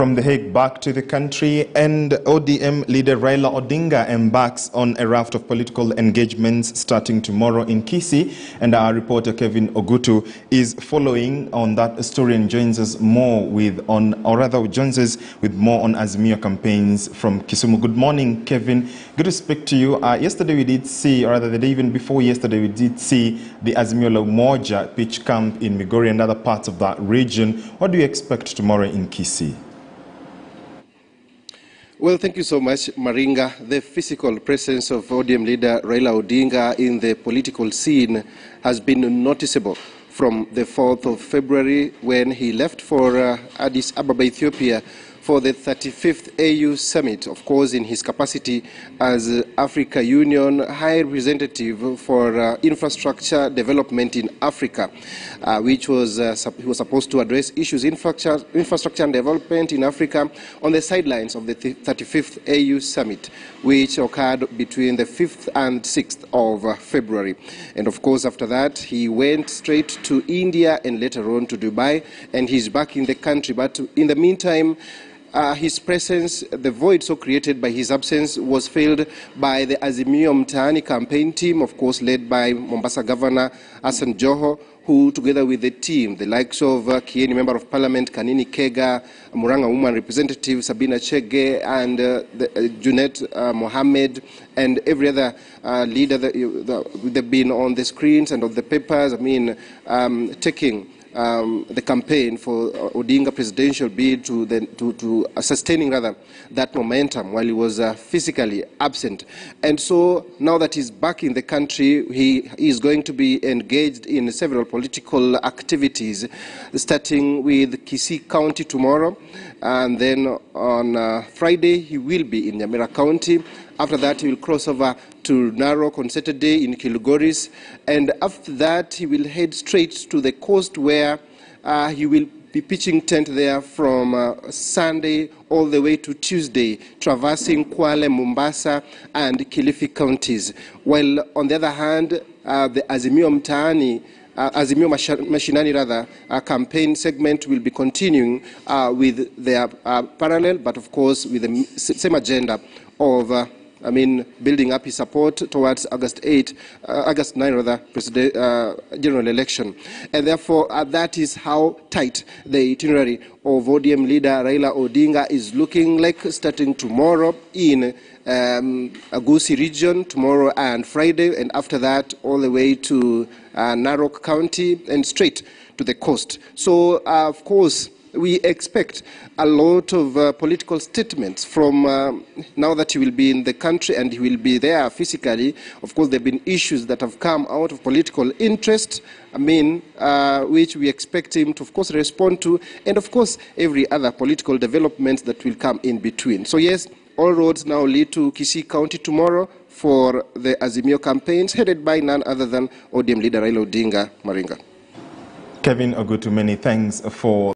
From The Hague back to the country, and ODM leader Raila Odinga embarks on a raft of political engagements starting tomorrow in Kisii. And our reporter Kevin Ogutu is following on that story and joins us more with on, or rather joins us with more on Azimio campaigns from Kisumu. Good morning, Kevin. Good to speak to you. Uh, yesterday we did see, or rather the day even before yesterday, we did see the Azimio La Umoja pitch camp in Migori and other parts of that region. What do you expect tomorrow in Kisii? Well, thank you so much, Maringa. The physical presence of ODM leader Raila Odinga in the political scene has been noticeable from the 4th of February when he left for uh, Addis Ababa, Ethiopia, for the 35th AU Summit, of course, in his capacity as Africa Union High Representative for uh, Infrastructure Development in Africa, uh, which was, uh, he was supposed to address issues infrastructure, infrastructure and development in Africa on the sidelines of the 35th AU Summit, which occurred between the 5th and 6th of uh, February. And of course, after that, he went straight to India and later on to Dubai, and he's back in the country. But in the meantime, uh, his presence, the void so created by his absence, was filled by the Azimio Mtaani campaign team, of course, led by Mombasa Governor Hassan Joho, who, together with the team, the likes of uh, Kieni Member of Parliament, Kanini Kega, Muranga Woman Representative Sabina Chege, and uh, the, uh, Junet uh, Mohammed, and every other uh, leader that they've been on the screens and on the papers, I mean, um, taking um, the campaign for Odinga presidential bid to, the, to, to uh, sustaining rather that momentum while he was uh, physically absent. And so now that he's back in the country, he is going to be engaged in several political activities, starting with Kisii County tomorrow, and then on uh, Friday he will be in Nyamira County. After that, he will cross over to Narok on Saturday in Kilgoris. And after that, he will head straight to the coast where uh, he will be pitching tent there from uh, Sunday all the way to Tuesday, traversing Kwale, Mombasa, and Kilifi counties. While on the other hand, uh, the Azimio Mtaani uh, Azimio Mashinani rather, uh, campaign segment will be continuing uh, with their uh, parallel, but of course with the same agenda of uh, I mean, building up his support towards August 8, uh, August 9, rather, uh, general election. And therefore, uh, that is how tight the itinerary of ODM leader Raila Odinga is looking like starting tomorrow in um, Agusi region, tomorrow and Friday, and after that, all the way to uh, Narok County and straight to the coast. So, uh, of course, we expect a lot of uh, political statements from uh, now that he will be in the country and he will be there physically. Of course, there have been issues that have come out of political interest, I mean, uh, which we expect him to, of course, respond to, and of course, every other political development that will come in between. So, yes, all roads now lead to Kisii County tomorrow for the Azimio campaigns, headed by none other than ODM leader Raila Odinga Maringa. Kevin Ogutu, many thanks for